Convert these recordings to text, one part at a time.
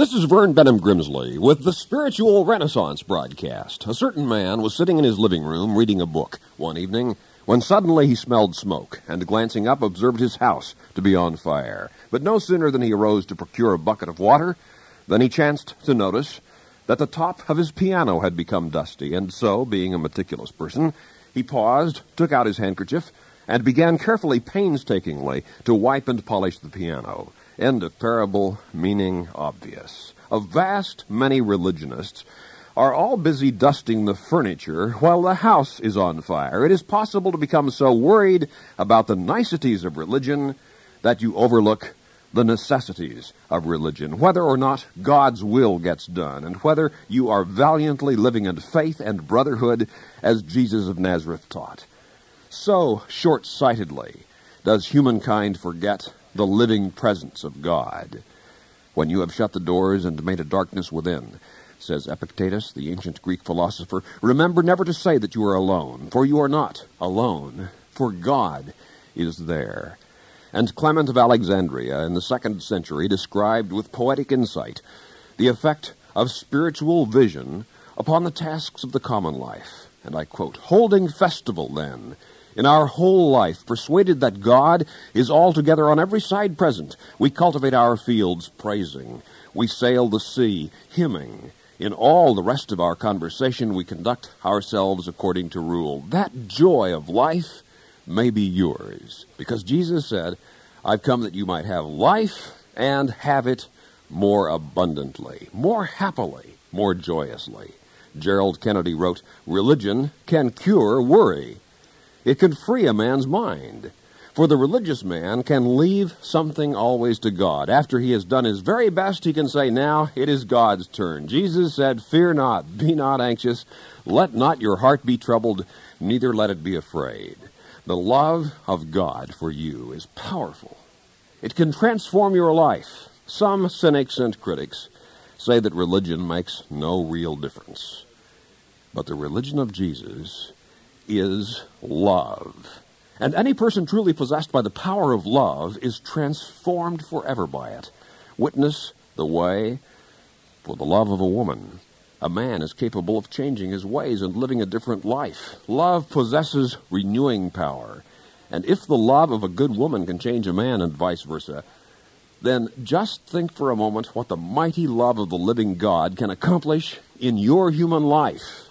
This is Vern Benham Grimsley with the Spiritual Renaissance broadcast. A certain man was sitting in his living room reading a book one evening when suddenly he smelled smoke and, glancing up, observed his house to be on fire. But no sooner than he arose to procure a bucket of water than he chanced to notice that the top of his piano had become dusty, and so, being a meticulous person, he paused, took out his handkerchief, and began carefully, painstakingly, to wipe and polish the piano. End of parable, meaning obvious. A vast many religionists are all busy dusting the furniture while the house is on fire. It is possible to become so worried about the niceties of religion that you overlook the necessities of religion, whether or not God's will gets done, and whether you are valiantly living in faith and brotherhood as Jesus of Nazareth taught. So short sightedly does humankind forget the living presence of God. When you have shut the doors and made a darkness within, says Epictetus, the ancient Greek philosopher, remember never to say that you are alone, for you are not alone, for God is there. And Clement of Alexandria in the second century described with poetic insight the effect of spiritual vision upon the tasks of the common life. And I quote, Holding festival, then, in our whole life, persuaded that God is altogether on every side present, we cultivate our fields praising. We sail the sea hymning. In all the rest of our conversation, we conduct ourselves according to rule. That joy of life may be yours. Because Jesus said, I've come that you might have life and have it more abundantly, more happily, more joyously. Gerald Kennedy wrote, Religion can cure worry. It can free a man's mind. For the religious man can leave something always to God. After he has done his very best, he can say, Now it is God's turn. Jesus said, Fear not, be not anxious, let not your heart be troubled, neither let it be afraid. The love of God for you is powerful. It can transform your life. Some cynics and critics say that religion makes no real difference. But the religion of Jesus is love. And any person truly possessed by the power of love is transformed forever by it. Witness the way for the love of a woman. A man is capable of changing his ways and living a different life. Love possesses renewing power. And if the love of a good woman can change a man and vice versa, then just think for a moment what the mighty love of the living God can accomplish in your human life.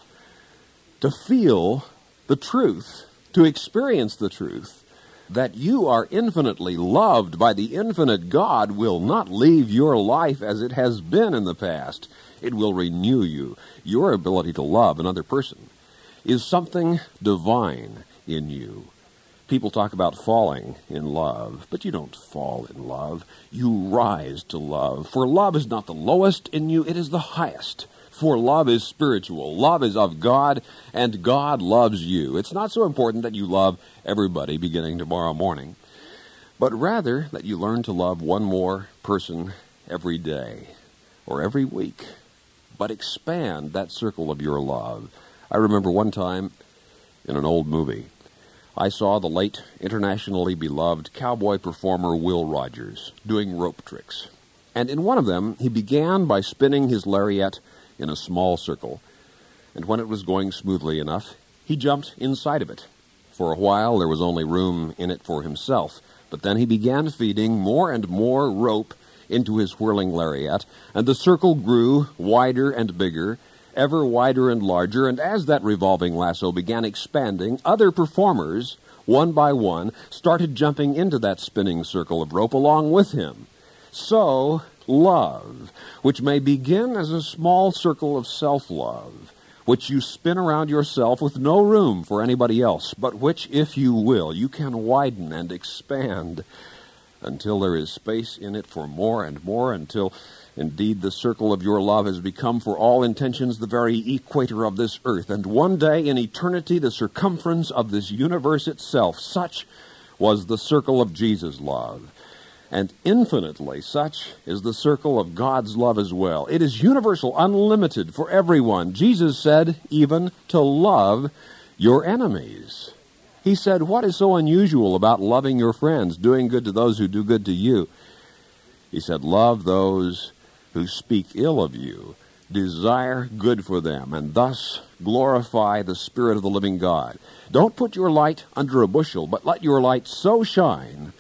To feel the truth, to experience the truth, that you are infinitely loved by the infinite God will not leave your life as it has been in the past. It will renew you. Your ability to love another person is something divine in you. People talk about falling in love, but you don't fall in love. You rise to love. For love is not the lowest in you, it is the highest. For love is spiritual. Love is of God, and God loves you. It's not so important that you love everybody beginning tomorrow morning, but rather that you learn to love one more person every day or every week. But expand that circle of your love. I remember one time in an old movie, I saw the late internationally beloved cowboy performer Will Rogers doing rope tricks. And in one of them, he began by spinning his lariat in a small circle, and when it was going smoothly enough, he jumped inside of it. For a while there was only room in it for himself, but then he began feeding more and more rope into his whirling lariat, and the circle grew wider and bigger, ever wider and larger, and as that revolving lasso began expanding, other performers, one by one, started jumping into that spinning circle of rope along with him. So, love, which may begin as a small circle of self love, which you spin around yourself with no room for anybody else, but which, if you will, you can widen and expand until there is space in it for more and more, until indeed the circle of your love has become, for all intentions, the very equator of this earth, and one day in eternity the circumference of this universe itself. Such was the circle of Jesus' love and infinitely such is the circle of God's love as well. It is universal, unlimited for everyone. Jesus said, even to love your enemies. He said, What is so unusual about loving your friends, doing good to those who do good to you? He said, Love those who speak ill of you desire good for them, and thus glorify the Spirit of the living God. Don't put your light under a bushel, but let your light so shine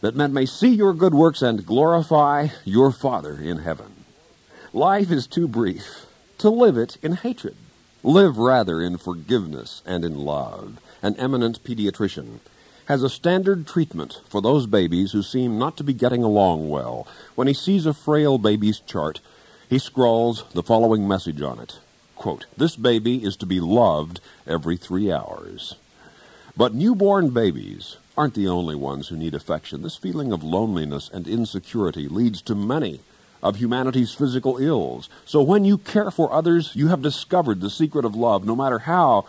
that men may see your good works and glorify your Father in heaven. Life is too brief to live it in hatred. Live rather in forgiveness and in love. An eminent pediatrician has a standard treatment for those babies who seem not to be getting along well. When he sees a frail baby's chart, he scrawls the following message on it quote, This baby is to be loved every three hours. But newborn babies aren't the only ones who need affection. This feeling of loneliness and insecurity leads to many of humanity's physical ills. So when you care for others, you have discovered the secret of love, no matter how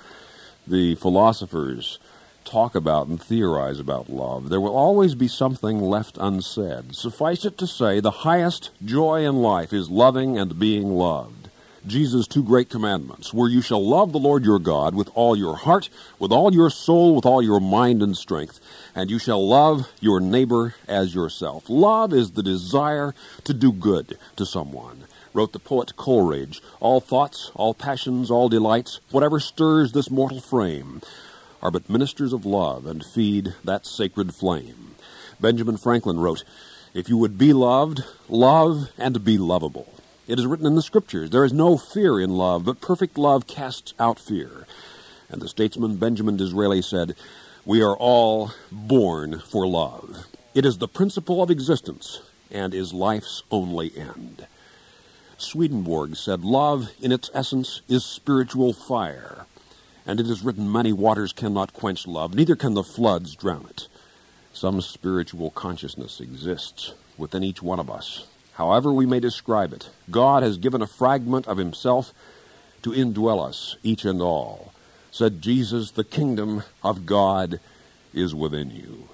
the philosophers talk about and theorize about love. There will always be something left unsaid. Suffice it to say, the highest joy in life is loving and being loved. Jesus' two great commandments, where you shall love the Lord your God with all your heart, with all your soul, with all your mind and strength, and you shall love your neighbor as yourself. Love is the desire to do good to someone. Wrote the poet Coleridge, all thoughts, all passions, all delights, whatever stirs this mortal frame, are but ministers of love and feed that sacred flame. Benjamin Franklin wrote, If you would be loved, love and be lovable. It is written in the Scriptures, There is no fear in love, but perfect love casts out fear. And the statesman Benjamin Disraeli said, We are all born for love. It is the principle of existence and is life's only end. Swedenborg said, Love, in its essence, is spiritual fire. And it is written, Many waters cannot quench love, neither can the floods drown it. Some spiritual consciousness exists within each one of us however we may describe it, God has given a fragment of himself to indwell us, each and all. Said Jesus, the kingdom of God is within you.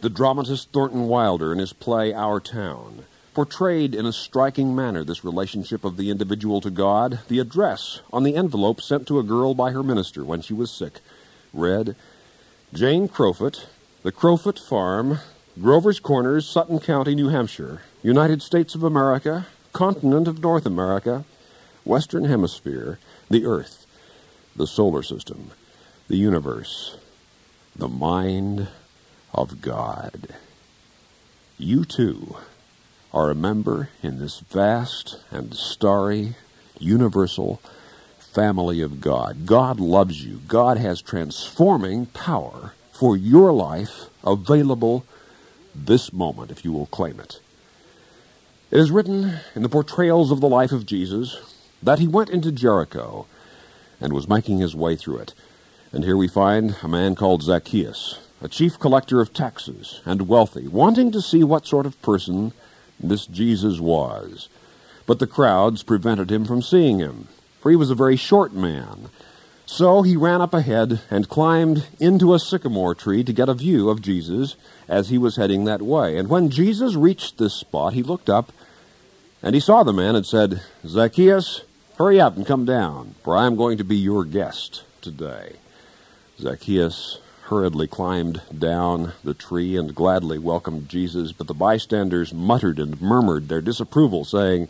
The dramatist Thornton Wilder, in his play Our Town, portrayed in a striking manner this relationship of the individual to God. The address on the envelope sent to a girl by her minister when she was sick read, Jane Crofut, the Crofut Farm, Grover's Corners, Sutton County, New Hampshire, United States of America, continent of North America, Western Hemisphere, the Earth, the solar system, the universe, the mind of God. You too are a member in this vast and starry, universal family of God. God loves you. God has transforming power for your life available this moment if you will claim it. It is written in the portrayals of the life of Jesus that he went into Jericho and was making his way through it. And here we find a man called Zacchaeus, a chief collector of taxes and wealthy, wanting to see what sort of person this Jesus was. But the crowds prevented him from seeing him, for he was a very short man. So he ran up ahead and climbed into a sycamore tree to get a view of Jesus as he was heading that way. And when Jesus reached this spot, he looked up and he saw the man and said, Zacchaeus, hurry up and come down, for I am going to be your guest today. Zacchaeus hurriedly climbed down the tree and gladly welcomed Jesus, but the bystanders muttered and murmured their disapproval, saying,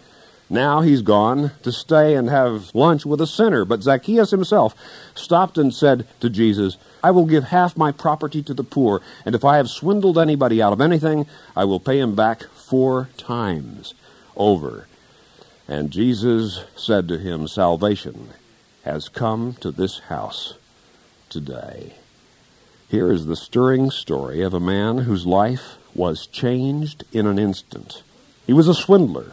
now he's gone to stay and have lunch with a sinner. But Zacchaeus himself stopped and said to Jesus, I will give half my property to the poor, and if I have swindled anybody out of anything, I will pay him back four times over. And Jesus said to him, Salvation has come to this house today. Here is the stirring story of a man whose life was changed in an instant. He was a swindler.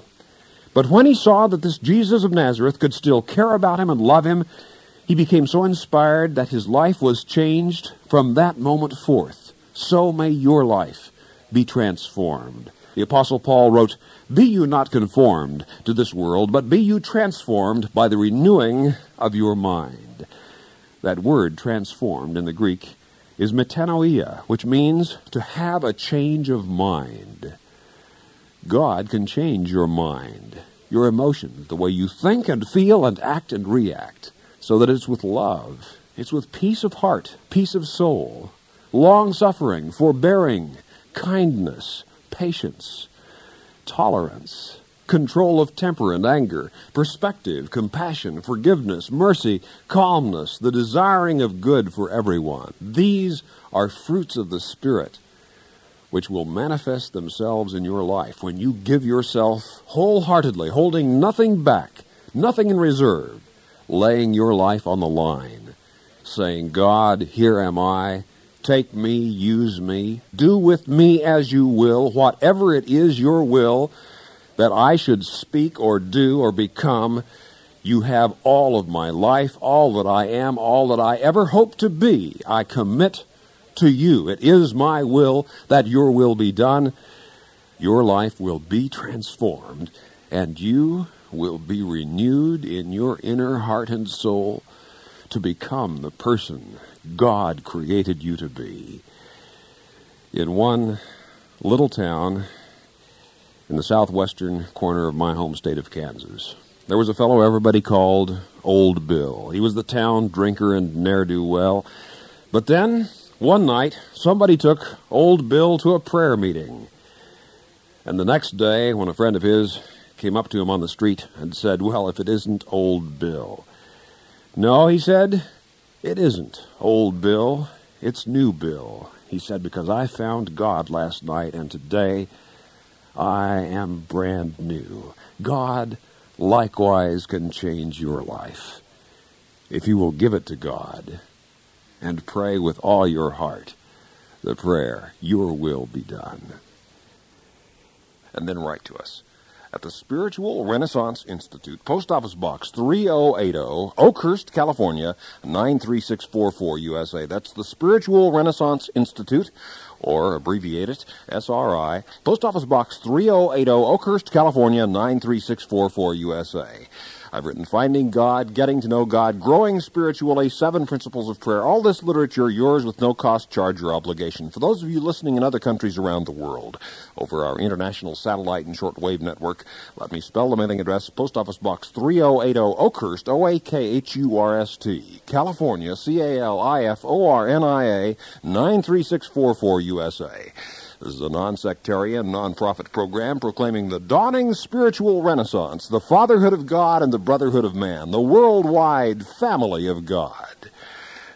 But when he saw that this Jesus of Nazareth could still care about him and love him, he became so inspired that his life was changed from that moment forth. So may your life be transformed. The Apostle Paul wrote, Be you not conformed to this world, but be you transformed by the renewing of your mind. That word transformed in the Greek is metanoia, which means to have a change of mind. God can change your mind, your emotions, the way you think and feel and act and react, so that it's with love, it's with peace of heart, peace of soul, long suffering, forbearing, kindness, patience, tolerance, control of temper and anger, perspective, compassion, forgiveness, mercy, calmness, the desiring of good for everyone. These are fruits of the Spirit which will manifest themselves in your life when you give yourself wholeheartedly, holding nothing back, nothing in reserve, laying your life on the line, saying, God, here am I. Take me, use me, do with me as you will, whatever it is your will that I should speak or do or become. You have all of my life, all that I am, all that I ever hope to be. I commit to you. It is my will that your will be done. Your life will be transformed, and you will be renewed in your inner heart and soul to become the person God created you to be. In one little town in the southwestern corner of my home state of Kansas, there was a fellow everybody called Old Bill. He was the town drinker and ne'er do well. But then one night, somebody took Old Bill to a prayer meeting. And the next day, when a friend of his came up to him on the street and said, Well, if it isn't Old Bill. No, he said, it isn't Old Bill. It's New Bill. He said, Because I found God last night, and today I am brand new. God likewise can change your life if you will give it to God and pray with all your heart the prayer, Your will be done. And then write to us at the Spiritual Renaissance Institute, Post Office Box 3080, Oakhurst, California 93644 USA. That's the Spiritual Renaissance Institute, or abbreviate it, SRI, Post Office Box 3080, Oakhurst, California 93644 USA. I've written Finding God, Getting to Know God, Growing Spiritually, Seven Principles of Prayer. All this literature yours with no cost, charge, or obligation. For those of you listening in other countries around the world, over our international satellite and shortwave network, let me spell the mailing address, Post Office Box 3080 Oakhurst, O-A-K-H-U-R-S-T, California, C-A-L-I-F-O-R-N-I-A, 93644 USA. This is a non-sectarian, non-profit program proclaiming the dawning spiritual renaissance, the fatherhood of God and the brotherhood of man, the worldwide family of God.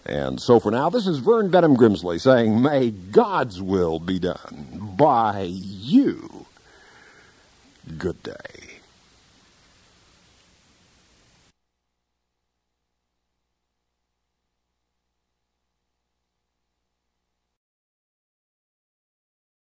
And so for now, this is Vern Benham Grimsley saying, May God's will be done by you. Good day.